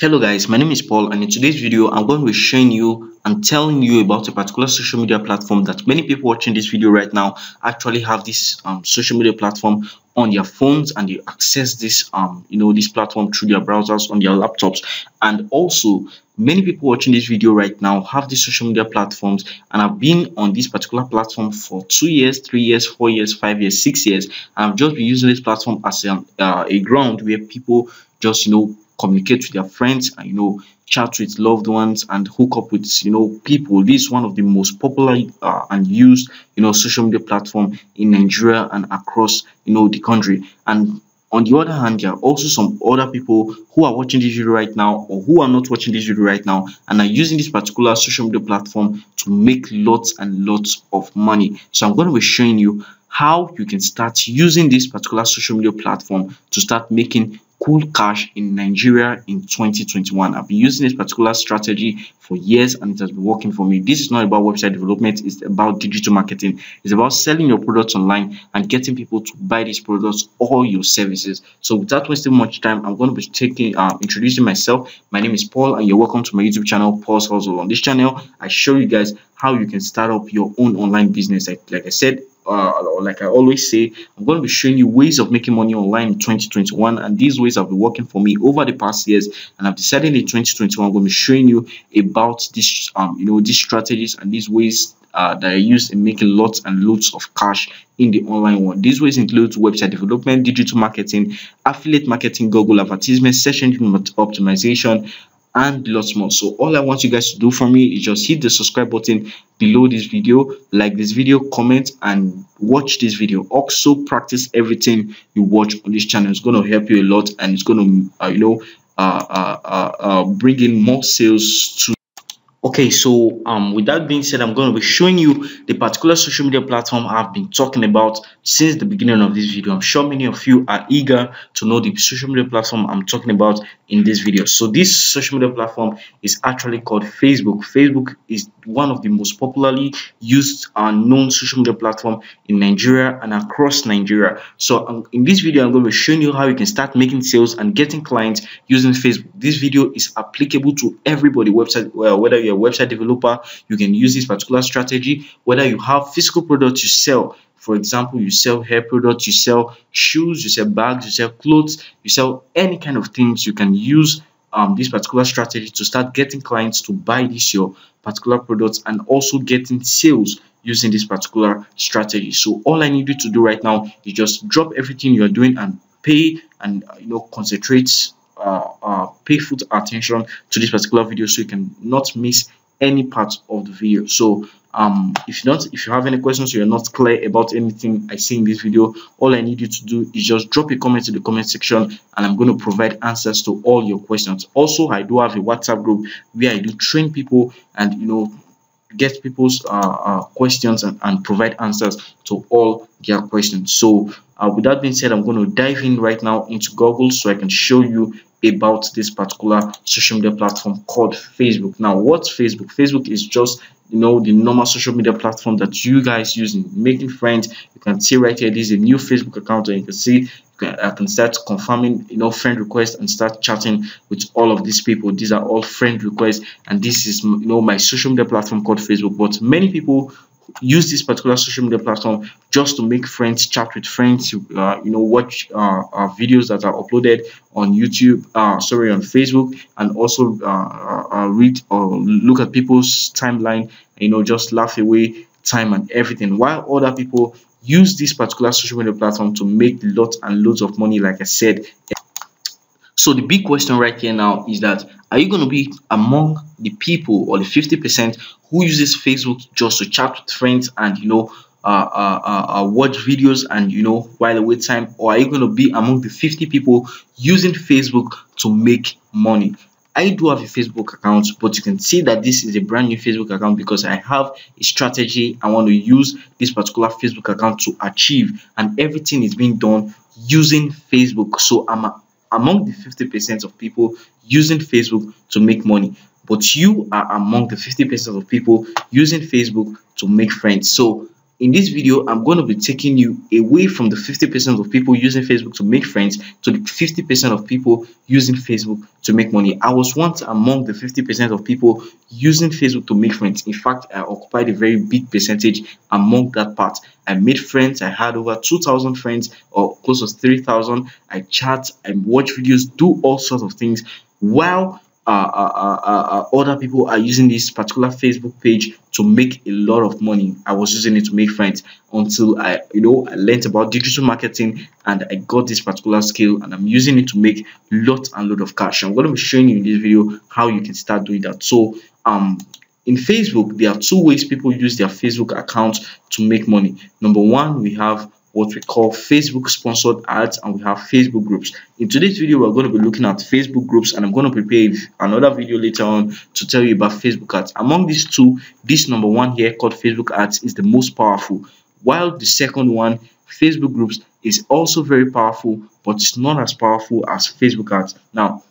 Hello guys, my name is Paul and in today's video I'm going to be showing you and telling you about a particular social media platform that many people watching this video right now actually have this um, social media platform on their phones and they access this um you know this platform through their browsers on their laptops. And also many people watching this video right now have these social media platforms and have been on this particular platform for two years three years four years five years six years. And i've just been using this platform as a, uh, a ground where people just you know communicate with their friends and you know chat with loved ones and hook up with you know people. This is one of the most popular uh, and used you know social media platform in nigeria and across you know the country. And on the other hand there are also some other people who are watching this video right now or who are not watching this video right now and are using this particular social media platform to make lots and lots of money. So i'm going to be showing you how you can start using this particular social media platform to start making cool cash in Nigeria in 2021. I've been using this particular strategy for years and it has been working for me. This is not about website development, it's about digital marketing. It's about selling your products online and getting people to buy these products or your services. So without wasting much time, I'm going to be taking uh, introducing myself. My name is Paul and you're welcome to my YouTube channel, Paul's Hustle. On this channel, I show you guys how you can start up your own online business. Like, like I said, uh, like I always say, I'm going to be showing you ways of making money online in 2021, and these ways have been working for me over the past years. And I've decided in 2021, I'm going to be showing you about these, um, you know, these strategies and these ways uh, that I use in making lots and loads of cash in the online world. These ways include website development, digital marketing, affiliate marketing, Google advertisement, search engine optimization, and lots more. So all i want you guys to do for me is just hit the subscribe button below this video like this video comment and watch this video. Also practice everything you watch on this channel. It's going to help you a lot and it's going to uh, you know uh, uh, uh, uh bring in more sales to okay so um with that being said i'm going to be showing you the particular social media platform i've been talking about since the beginning of this video. I'm sure many of you are eager to know the social media platform i'm talking about in this video. So this social media platform is actually called facebook. Facebook is one of the most popularly used and known social media platform in nigeria and across nigeria. So um, in this video i'm going to be showing you how you can start making sales and getting clients using facebook. This video is applicable to everybody website well, whether you a website developer, you can use this particular strategy. Whether you have physical products you sell, for example, you sell hair products, you sell shoes, you sell bags, you sell clothes, you sell any kind of things, you can use um, this particular strategy to start getting clients to buy this your particular products and also getting sales using this particular strategy. So all I need you to do right now is just drop everything you're doing and pay and you know concentrate uh, uh, pay full attention to this particular video so you can not miss any part of the video. So um if you not if you have any questions you're not clear about anything i see in this video all i need you to do is just drop a comment in the comment section and i'm going to provide answers to all your questions. Also i do have a whatsapp group where i do train people and you know get people's uh, uh, questions and, and provide answers to all their questions. So uh, with that being said i'm going to dive in right now into google so i can show you about this particular social media platform called facebook. Now what's facebook? Facebook is just you know the normal social media platform that you guys using making friends. You can see right here this is a new facebook account and you can see. You can, I can start confirming you know friend requests and start chatting with all of these people. These are all friend requests. And this is you know my social media platform called facebook. But many people use this particular social media platform just to make friends, chat with friends, uh, you know, watch uh, uh, videos that are uploaded on YouTube, uh, sorry, on Facebook, and also uh, read or look at people's timeline, you know, just laugh away time and everything. While other people use this particular social media platform to make lots and loads of money, like I said. So the big question right here now is that are you going to be among the people or the 50% who uses Facebook just to chat with friends and you know uh, uh, uh, uh, watch videos and you know while away time? Or are you going to be among the 50 people using Facebook to make money? I do have a Facebook account but you can see that this is a brand new Facebook account because I have a strategy I want to use this particular Facebook account to achieve. And everything is being done using Facebook. So I'm among the 50% of people using Facebook to make money but you are among the 50% of people using Facebook to make friends. So in this video i'm going to be taking you away from the 50 percent of people using facebook to make friends to the 50 percent of people using facebook to make money. I was once among the 50 percent of people using facebook to make friends. In fact i occupied a very big percentage among that part. I made friends. I had over 2000 friends or close to 3000 i chat i watch videos do all sorts of things while uh, uh, uh, uh, other people are using this particular Facebook page to make a lot of money. I was using it to make friends until I, you know, I learned about digital marketing and I got this particular skill and I'm using it to make lots and lot of cash. I'm going to be showing you in this video how you can start doing that. So, um, in Facebook, there are two ways people use their Facebook account to make money. Number one, we have what we call Facebook sponsored ads and we have Facebook groups. In today's video, we're going to be looking at Facebook groups and I'm going to prepare another video later on to tell you about Facebook ads. Among these two, this number one here called Facebook ads is the most powerful, while the second one, Facebook groups, is also very powerful, but it's not as powerful as Facebook ads. Now,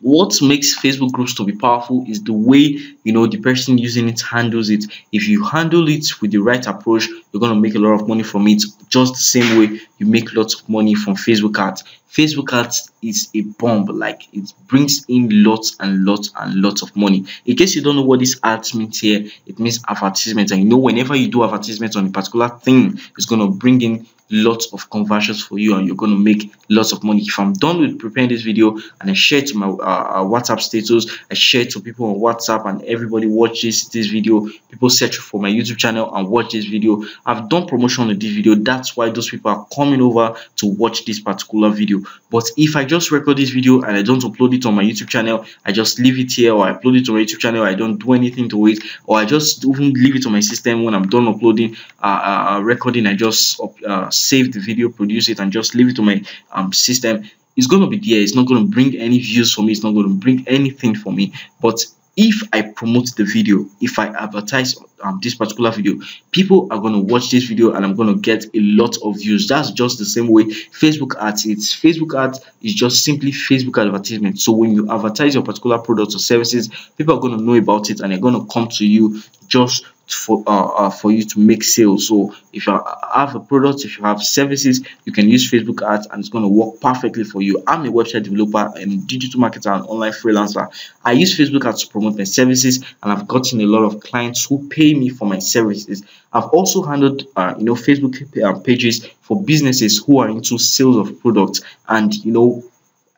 what makes facebook groups to be powerful is the way you know the person using it handles it. If you handle it with the right approach you're going to make a lot of money from it just the same way you make lots of money from facebook ads. Facebook ads is a bomb like it brings in lots and lots and lots of money. In case you don't know what this ads means here it means advertisement. And you know whenever you do advertisement on a particular thing it's going to bring in lots of conversions for you and you're going to make lots of money. If i'm done with preparing this video and i share to my uh, uh, whatsapp status i share to people on whatsapp and everybody watches this video people search for my youtube channel and watch this video i've done promotion on this video. That's why those people are coming over to watch this particular video. But if i just record this video and i don't upload it on my youtube channel i just leave it here or i upload it on my youtube channel i don't do anything to it or i just even leave it on my system when i'm done uploading uh, uh, uh recording i just uh, save the video produce it and just leave it to my um, system it's going to be there it's not going to bring any views for me it's not going to bring anything for me but if I promote the video, if I advertise um, this particular video, people are going to watch this video and I'm going to get a lot of views. That's just the same way Facebook ads. It's Facebook ads is just simply Facebook advertisement. So when you advertise your particular products or services, people are going to know about it and they're going to come to you just for uh, uh, for you to make sales. So if you have a product if you have services you can use facebook ads and it's going to work perfectly for you. I'm a website developer and digital marketer and online freelancer. I use facebook ads to promote my services and i've gotten a lot of clients who pay me for my services. I've also handled uh, you know facebook uh, pages for businesses who are into sales of products. And you know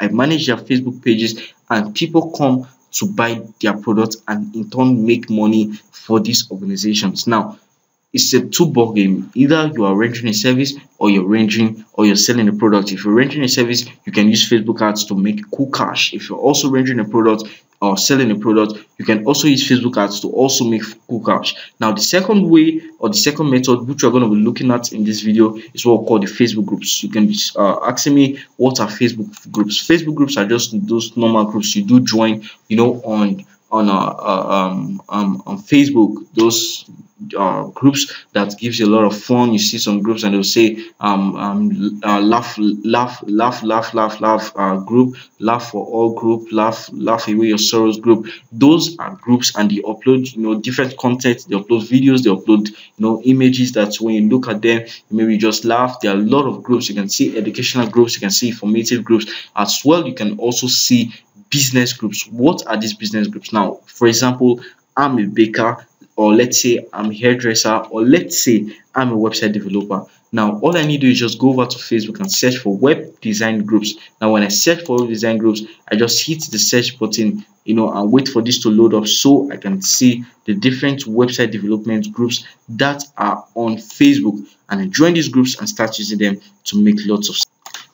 i manage their facebook pages and people come to buy their products and in turn make money for these organizations. Now, it's a two ball game. Either you are rendering a service or you're rendering or you're selling a product. If you're rendering a service, you can use Facebook ads to make cool cash. If you're also rendering a product, or selling a product, you can also use Facebook ads to also make cool cash. Now, the second way or the second method which we're going to be looking at in this video is what we call the Facebook groups. You can be uh, asking me what are Facebook groups. Facebook groups are just those normal groups you do join, you know, on on uh, uh, um, um, on Facebook, those uh, groups that gives you a lot of fun. You see some groups and they'll say um, um uh, laugh laugh laugh laugh laugh laugh uh, group laugh for all group laugh laugh away your sorrows group. Those are groups and they upload you know different content. They upload videos. They upload you know images that when you look at them, you maybe just laugh. There are a lot of groups. You can see educational groups. You can see informative groups as well. You can also see business groups. What are these business groups? Now, for example, I'm a baker, or let's say I'm a hairdresser, or let's say I'm a website developer. Now, all I need to do is just go over to Facebook and search for web design groups. Now, when I search for web design groups, I just hit the search button, you know, and wait for this to load up so I can see the different website development groups that are on Facebook. And I join these groups and start using them to make lots of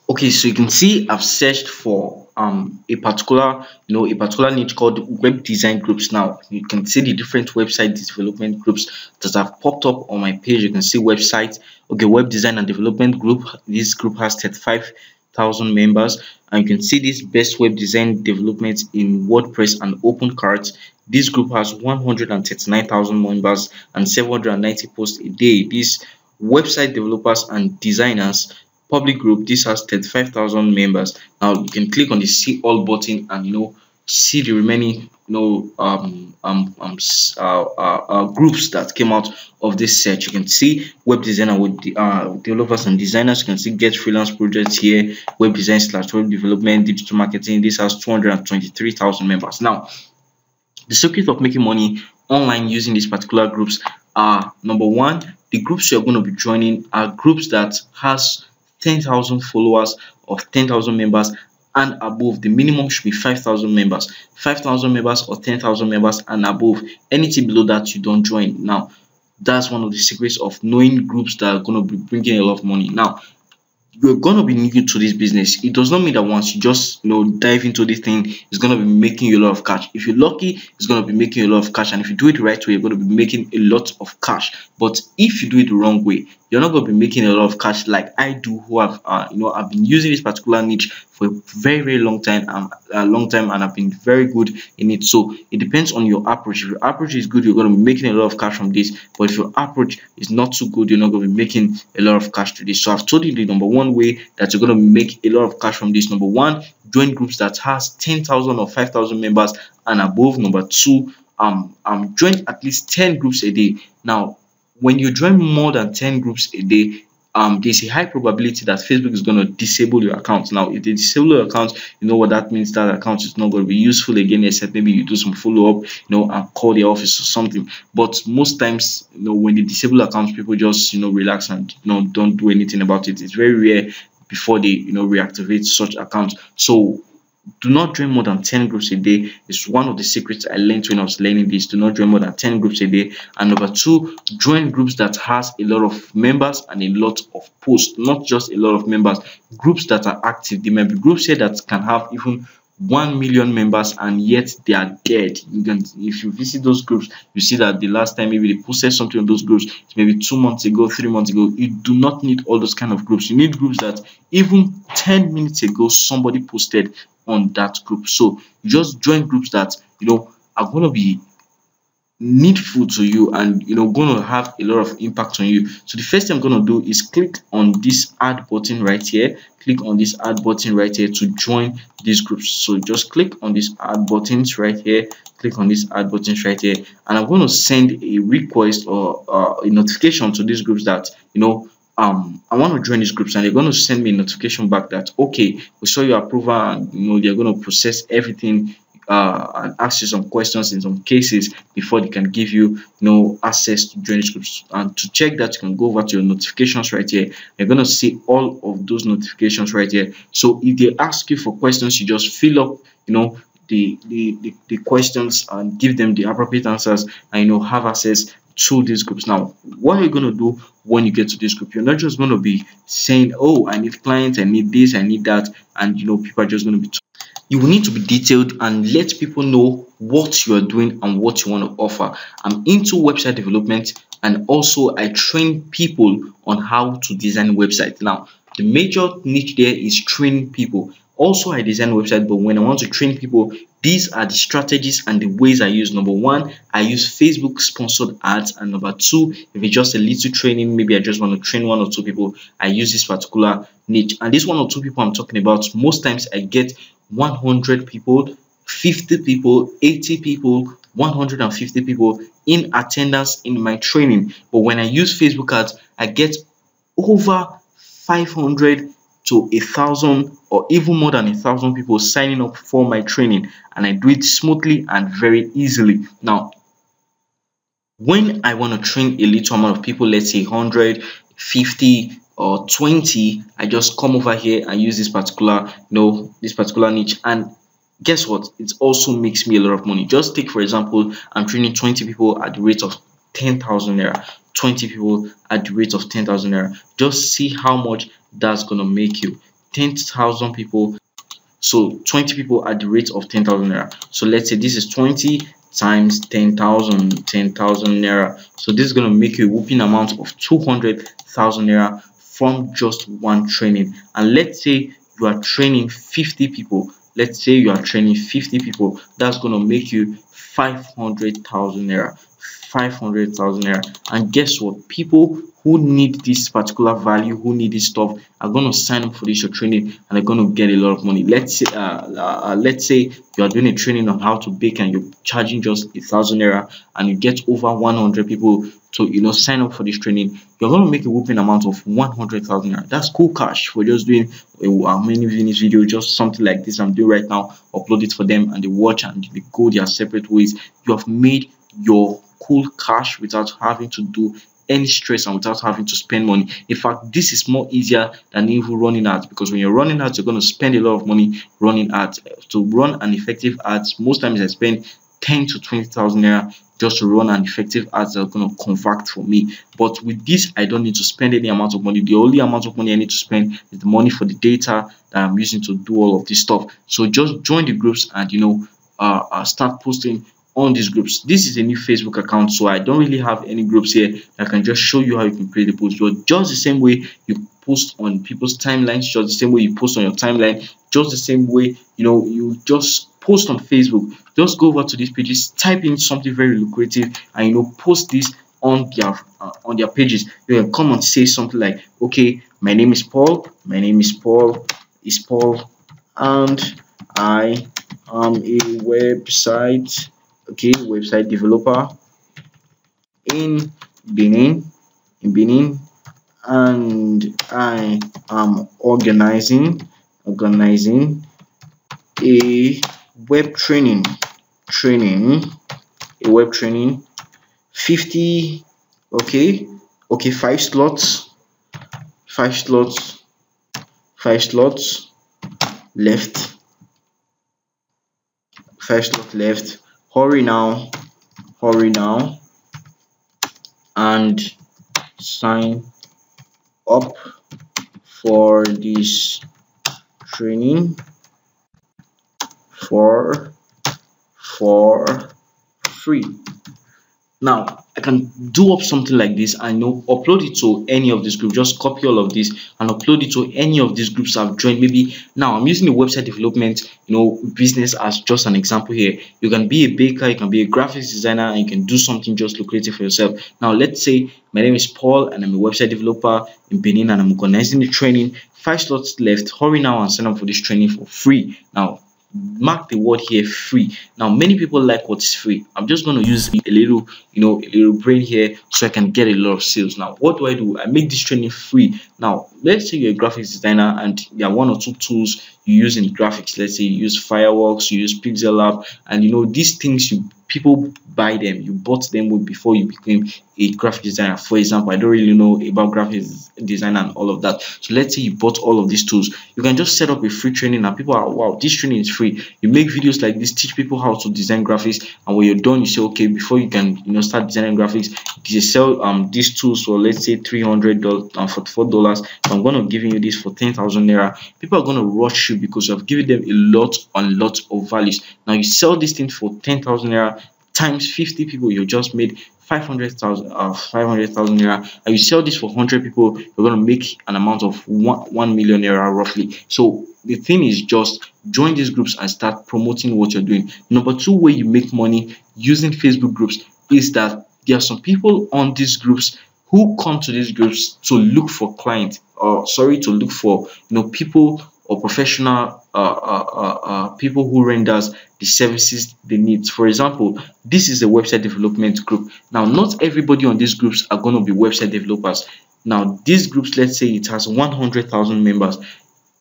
okay so you can see i've searched for um a particular you know a particular niche called web design groups. Now you can see the different website development groups that have popped up on my page. You can see website. Okay web design and development group. This group has 35,000 members. And you can see this best web design development in wordpress and open cards. This group has 139,000 members and 790 posts a day. These website developers and designers public group this has 35,000 members. Now you can click on the see all button and you know see the remaining you know um, um, um uh, uh, uh, groups that came out of this search. You can see web designer with the uh, developers and designers. You can see get freelance projects here web design slash web development digital marketing. This has 223,000 members. Now the secret of making money online using these particular groups are number one the groups you're going to be joining are groups that has 10,000 followers or 10,000 members and above. The minimum should be 5000 members. 5000 members or 10,000 members and above. Anything below that you don't join. Now that's one of the secrets of knowing groups that are going to be bringing a lot of money. Now you're gonna be new to this business. It does not mean that once you just you know dive into this thing it's gonna be making you a lot of cash. If you're lucky it's gonna be making you a lot of cash. And if you do it the right way you're gonna be making a lot of cash. But if you do it the wrong way you're not going to be making a lot of cash like I do who have uh, you know I've been using this particular niche for a very very long time um, a long time and I've been very good in it. So it depends on your approach. If your approach is good you're going to be making a lot of cash from this. But if your approach is not too good you're not going to be making a lot of cash to this. So I've told you the number one way that you're going to make a lot of cash from this. Number one join groups that has 10,000 or 5,000 members and above. Number two um um join at least 10 groups a day. Now when you join more than 10 groups a day um, there's a high probability that Facebook is going to disable your account. Now, if they disable your account, you know what that means. That account is not going to be useful again, except maybe you do some follow up, you know, and call the office or something. But most times, you know, when they disable accounts, people just you know relax and you know don't do anything about it. It's very rare before they you know reactivate such accounts. So do not join more than 10 groups a day is one of the secrets i learned when i was learning this. Do not join more than 10 groups a day. And number two join groups that has a lot of members and a lot of posts not just a lot of members. Groups that are active. There might be groups here that can have even 1 million members and yet they are dead. You can if you visit those groups you see that the last time maybe they posted something on those groups maybe two months ago three months ago. You do not need all those kind of groups. You need groups that even 10 minutes ago somebody posted on that group. So just join groups that you know are going to be needful to you and you know going to have a lot of impact on you. So the first thing i'm going to do is click on this add button right here. Click on this add button right here to join these groups. So just click on this add buttons right here. Click on this add buttons right here. And i'm going to send a request or uh, a notification to these groups that you know um i want to join these groups and they're going to send me a notification back that okay we saw your approval and you know they're going to process everything uh, and ask you some questions in some cases before they can give you, you know, access to join these groups. And to check that, you can go over to your notifications right here. You're going to see all of those notifications right here. So if they ask you for questions, you just fill up, you know, the, the, the, the questions and give them the appropriate answers and, you know, have access to these groups. Now, what are you going to do when you get to this group? You're not just going to be saying, oh, I need clients, I need this, I need that. And, you know, people are just going to be you will need to be detailed and let people know what you are doing and what you want to offer. I'm into website development and also I train people on how to design websites. Now, the major niche there is training people. Also, I design website, but when I want to train people, these are the strategies and the ways I use. Number one, I use Facebook sponsored ads, and number two, if it's just a little training, maybe I just want to train one or two people, I use this particular niche. And this one or two people I'm talking about, most times I get 100 people, 50 people, 80 people, 150 people in attendance in my training. But when I use Facebook ads, I get over 500 to a thousand or even more than a thousand people signing up for my training and I do it smoothly and very easily. Now, when I want to train a little amount of people, let's say 100, 50, or 20 i just come over here and use this particular you know this particular niche. And guess what? It also makes me a lot of money. Just take for example i'm training 20 people at the rate of 10,000 naira 20 people at the rate of 10,000 naira. Just see how much that's gonna make you. 10,000 people so 20 people at the rate of 10,000 naira. So let's say this is 20 times 10,000 10,000 naira. So this is going to make you a whooping amount of 200,000 naira from just one training. And let's say you are training 50 people let's say you are training 50 people that's going to make you 500,000 naira 500,000 naira. And guess what? People who need this particular value who need this stuff are going to sign up for this your training and they're going to get a lot of money. Let's say uh, uh, let's say you are doing a training on how to bake and you're charging just a thousand naira and you get over 100 people to you know sign up for this training you're going to make a whooping amount of 100,000 naira. That's cool cash for just doing a, many minutes video just something like this I'm doing right now upload it for them and they watch and they go their separate ways. You have made your cool cash without having to do any stress and without having to spend money. In fact this is more easier than even running ads because when you're running ads you're going to spend a lot of money running ads. To run an effective ads most times i spend 10 to 20,000 naira just to run an effective ads that are going to convert for me. But with this i don't need to spend any amount of money. The only amount of money i need to spend is the money for the data that i'm using to do all of this stuff. So just join the groups and you know uh, uh start posting on these groups. This is a new facebook account so i don't really have any groups here i can just show you how you can create a post. But just the same way you post on people's timelines just the same way you post on your timeline just the same way you know you just post on facebook. Just go over to these pages type in something very lucrative and you know post this on their uh, on their pages. You can come and say something like okay my name is paul my name is paul is paul and i am a website okay website developer in Benin in Benin and I am organizing organizing a web training training a web training 50 okay okay five slots five slots five slots left five slots left hurry now. Hurry now. And sign up for this training for for free. Now I can do up something like this and you know upload it to any of these groups. Just copy all of this and upload it to any of these groups I've joined. Maybe now I'm using the website development you know business as just an example here. You can be a baker you can be a graphics designer and you can do something just lucrative for yourself. Now let's say my name is Paul and I'm a website developer in Benin and I'm organizing the training. Five slots left. Hurry now and sign up for this training for free. Now mark the word here free. Now many people like what's free. I'm just going to use a little you know a little brain here so i can get a lot of sales. Now what do i do? I make this training free. Now let's say you're a graphics designer and there are one or two tools you use in graphics. Let's say you use fireworks you use pixel lab and you know these things you people buy them you bought them before you became a graphic designer. For example i don't really know about graphics design and all of that. So let's say you bought all of these tools. You can just set up a free training and people are wow this training is free. You make videos like this teach people how to design graphics and when you're done you say okay before you can you know start designing graphics you sell um these tools for let's say 300 dollars um, 44 dollars. I'm gonna give you this for 10,000 naira. People are gonna rush you because you have given them a lot and lot of values. Now you sell this thing for 10,000 naira times 50 people you just made 500,000 uh, 500,000 naira and you sell this for 100 people you're going to make an amount of 1, 1 million naira roughly. So the thing is just join these groups and start promoting what you're doing. Number two way you make money using facebook groups is that there are some people on these groups who come to these groups to look for clients or sorry to look for you know people or professional uh, uh, uh, uh, people who renders the services they need. For example, this is a website development group. Now, not everybody on these groups are going to be website developers. Now, these groups, let's say it has 100,000 members.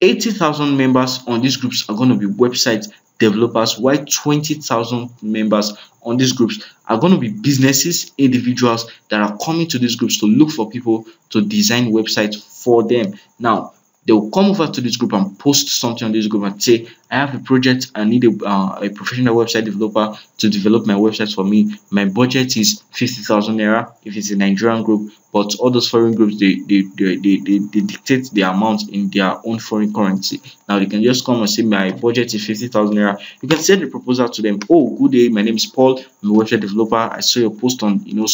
80,000 members on these groups are going to be website developers, while 20,000 members on these groups are going to be businesses, individuals that are coming to these groups to look for people to design websites for them. Now, they will come over to this group and post something on this group and say i have a project i need a, uh, a professional website developer to develop my website for me. My budget is 50,000 naira if it's a nigerian group but all those foreign groups they they, they, they, they, they dictate the amount in their own foreign currency. Now they can just come and say my budget is 50,000 naira. You can send the proposal to them. Oh good day my name is paul. I'm a website developer. I saw your post on you know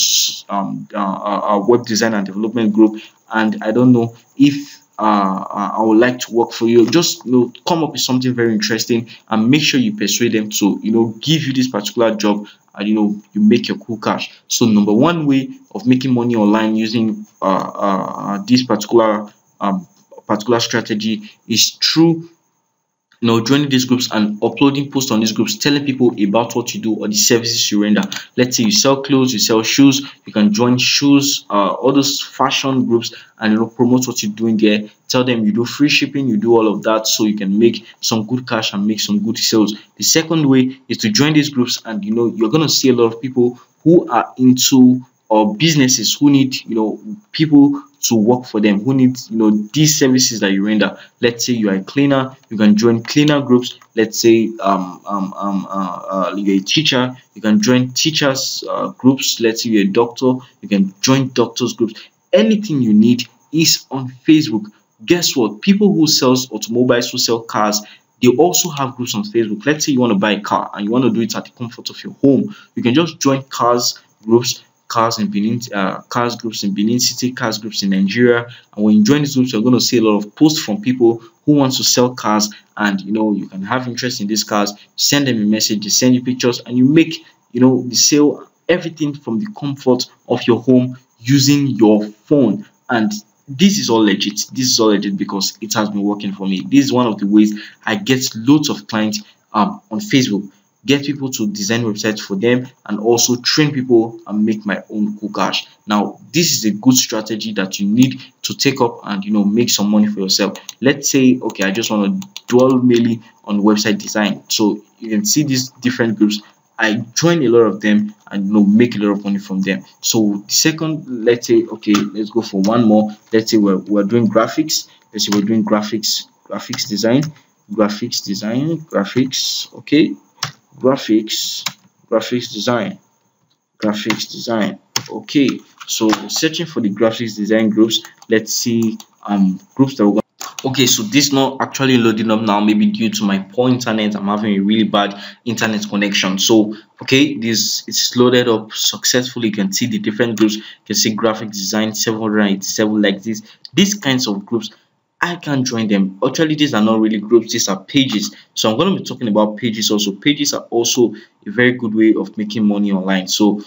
um uh, a web design and development group and i don't know if uh, uh, I would like to work for you. Just you know, come up with something very interesting and make sure you persuade them to you know give you this particular job and you know you make your cool cash. So number one way of making money online using uh, uh, this particular um, particular strategy is through you know joining these groups and uploading posts on these groups telling people about what you do or the services you render. Let's say you sell clothes you sell shoes you can join shoes uh, all those fashion groups and you know promote what you're doing there. Tell them you do free shipping you do all of that so you can make some good cash and make some good sales. The second way is to join these groups and you know you're going to see a lot of people who are into or businesses who need you know people to work for them who need you know these services that you render. Let's say you are a cleaner you can join cleaner groups. Let's say um, um, um uh, uh, you're a teacher you can join teachers uh, groups. Let's say you're a doctor you can join doctors groups. Anything you need is on facebook. Guess what? People who sells automobiles who sell cars they also have groups on facebook. Let's say you want to buy a car and you want to do it at the comfort of your home. You can just join cars groups cars in Benin, uh, cars groups in Benin City, cars groups in Nigeria. And when you join these groups, you're going to see a lot of posts from people who want to sell cars. And you know, you can have interest in these cars. Send them a message, they send you pictures, and you make you know the sale everything from the comfort of your home using your phone. And this is all legit. This is all legit because it has been working for me. This is one of the ways I get loads of clients um, on Facebook get people to design websites for them and also train people and make my own cool cash now this is a good strategy that you need to take up and you know make some money for yourself let's say okay i just want to dwell mainly on website design so you can see these different groups I join a lot of them and you know make a lot of money from them. So the second, let's say, okay, let's go for one more. Let's say we're, we're doing graphics. Let's say we're doing graphics, graphics design, graphics design, graphics. Okay, graphics graphics design. Graphics design. Okay so searching for the graphics design groups let's see um groups that we're okay so this not actually loading up now maybe due to my poor internet. I'm having a really bad internet connection. So okay this it's loaded up successfully. You can see the different groups. You can see graphic design 787 like this. These kinds of groups I can join them. Actually, these are not really groups, these are pages. So I'm going to be talking about pages also. Pages are also a very good way of making money online. So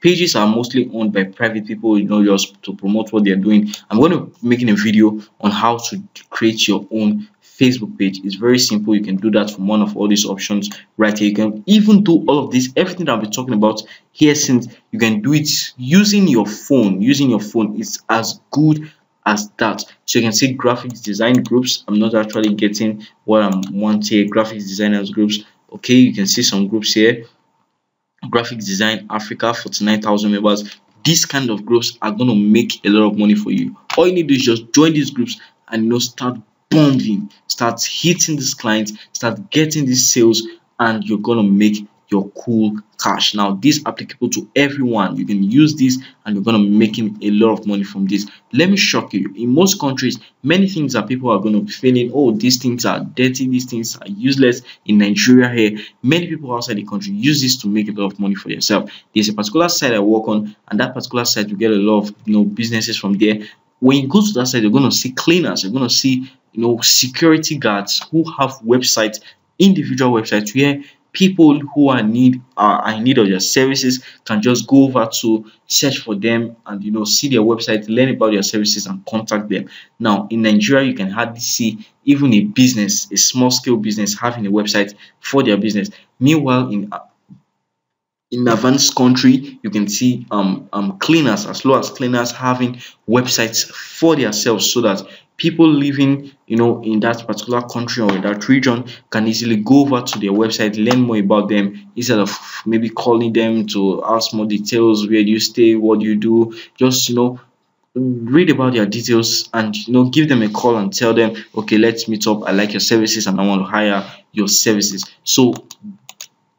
pages are mostly owned by private people, you know, just to promote what they're doing. I'm going to be making a video on how to create your own Facebook page. It's very simple. You can do that from one of all these options right here. You can even do all of this, everything that be talking about here since you can do it using your phone. Using your phone is as good as that. So you can see graphics design groups. I'm not actually getting what i'm wanting graphics designers groups. Okay you can see some groups here. Graphics design africa 49,000 members. These kind of groups are going to make a lot of money for you. All you need is just join these groups and you know start bombing start hitting these clients start getting these sales and you're going to make your cool cash. Now this applicable to everyone. You can use this and you're going to be making a lot of money from this. Let me shock you. In most countries many things that people are going to be feeling oh these things are dirty these things are useless in nigeria here. Many people outside the country use this to make a lot of money for yourself there's a particular site i work on and that particular site you get a lot of you know businesses from there. When you go to that site you're going to see cleaners. You're going to see you know security guards who have websites individual websites where people who are need are in need of your services can just go over to search for them and you know see their website learn about their services and contact them. Now in nigeria you can hardly see even a business a small scale business having a website for their business. Meanwhile in in advanced country you can see um, um cleaners as low as cleaners having websites for themselves so that people living you know in that particular country or in that region can easily go over to their website learn more about them instead of maybe calling them to ask more details where do you stay? What do you do? Just you know read about their details and you know give them a call and tell them okay let's meet up. I like your services and i want to hire your services. So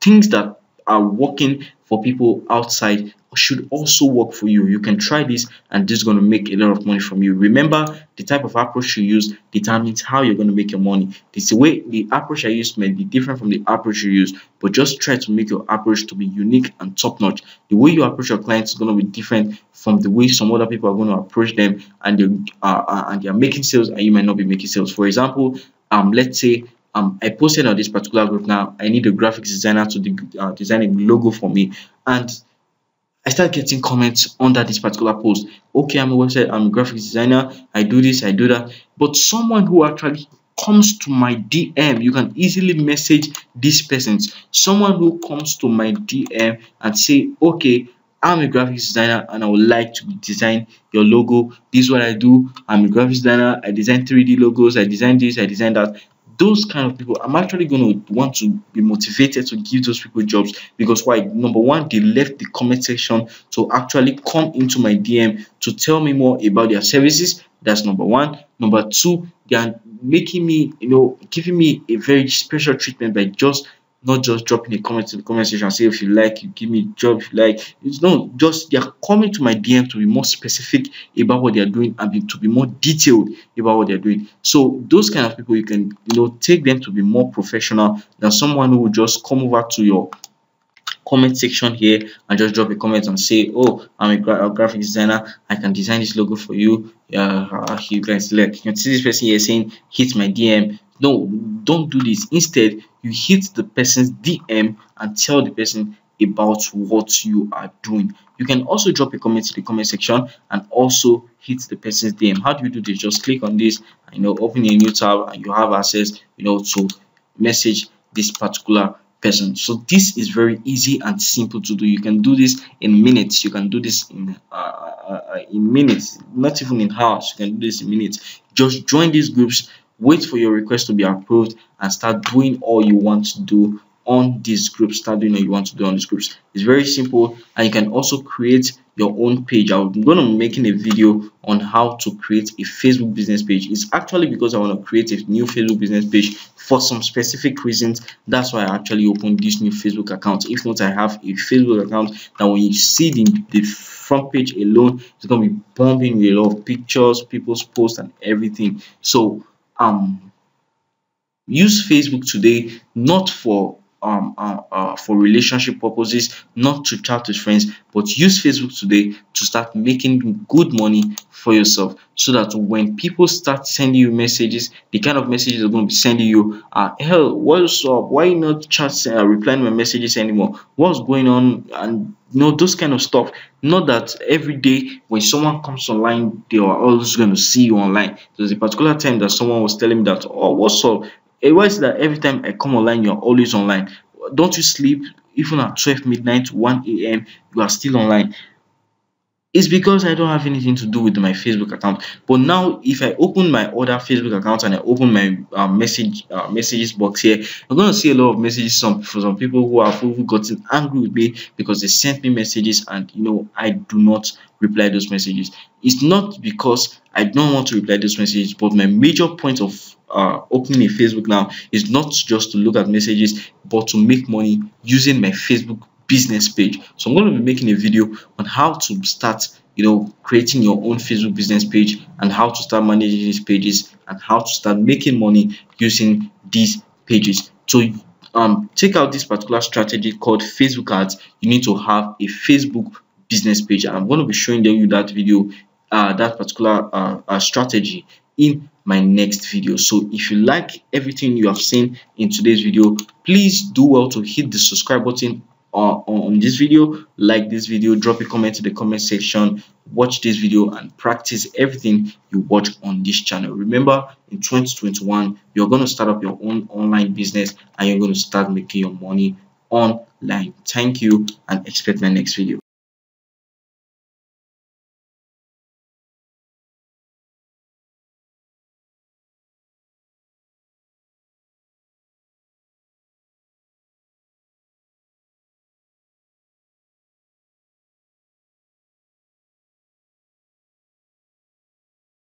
things that are working for people outside should also work for you. You can try this and this is going to make a lot of money from you. Remember, the type of approach you use determines how you're going to make your money. This way the approach I use may be different from the approach you use, but just try to make your approach to be unique and top notch. The way you approach your clients is going to be different from the way some other people are going to approach them and they are uh, and they are making sales and you might not be making sales. For example, um, let's say um, I posted on this particular group now. I need a graphics designer to uh, design a logo for me, and I start getting comments under this particular post. Okay, I'm a website, I'm a graphics designer, I do this, I do that. But someone who actually comes to my DM, you can easily message these persons. Someone who comes to my DM and say, okay, I'm a graphics designer and I would like to design your logo. This is what I do. I'm a graphics designer. I design 3D logos. I design this. I design that those kind of people i'm actually going to want to be motivated to give those people jobs because why? Number one they left the comment section to actually come into my dm to tell me more about their services. That's number one. Number two they are making me you know giving me a very special treatment by just not just dropping a comment in the comment section say if you like you give me a job if you like. It's not just they're coming to my dm to be more specific about what they're doing and to be more detailed about what they're doing. So those kind of people you can you know take them to be more professional than someone who will just come over to your comment section here and just drop a comment and say oh i'm a, gra a graphic designer. I can design this logo for you. Uh, you guys like you can see this person here saying hit my dm no don't do this. Instead you hit the person's dm and tell the person about what you are doing. You can also drop a comment in the comment section and also hit the person's dm how do you do this? Just click on this you know open a new tab and you have access you know to message this particular person. So this is very easy and simple to do. You can do this in minutes. You can do this in uh, uh, uh, in minutes. Not even in hours. You can do this in minutes. Just join these groups wait for your request to be approved and start doing all you want to do on these groups start doing what you want to do on these groups it's very simple and you can also create your own page. I'm going to be making a video on how to create a facebook business page. It's actually because i want to create a new facebook business page for some specific reasons. That's why i actually opened this new facebook account. If not i have a facebook account that when you see the, the front page alone it's going to be bumping with a lot of pictures people's posts and everything. So um use facebook today not for um, uh, uh, for relationship purposes, not to chat with friends, but use Facebook today to start making good money for yourself so that when people start sending you messages, the kind of messages they're going to be sending you are, hell, what's up? Why not chat, uh, replying my messages anymore? What's going on? And you know, those kind of stuff. Not that every day when someone comes online, they are always going to see you online. There's a particular time that someone was telling me that, oh, what's up? Why is that every time I come online, you're always online? Don't you sleep? Even at 12 midnight, 1 a.m., you are still online. It's because I don't have anything to do with my Facebook account. But now, if I open my other Facebook account and I open my uh, message uh, messages box here, I'm to see a lot of messages from, from some people who have who gotten angry with me because they sent me messages and you know I do not reply those messages. It's not because I don't want to reply those messages, but my major point of uh, opening a Facebook now is not just to look at messages, but to make money using my Facebook business page. So I'm going to be making a video on how to start, you know, creating your own Facebook business page and how to start managing these pages and how to start making money using these pages. So um, take out this particular strategy called Facebook ads. You need to have a Facebook business page I'm going to be showing you that video, uh, that particular uh, uh, strategy in my next video. So if you like everything you have seen in today's video please do well to hit the subscribe button uh, on this video like this video drop a comment in the comment section watch this video and practice everything you watch on this channel. Remember in 2021 you're going to start up your own online business and you're going to start making your money online. Thank you and expect my next video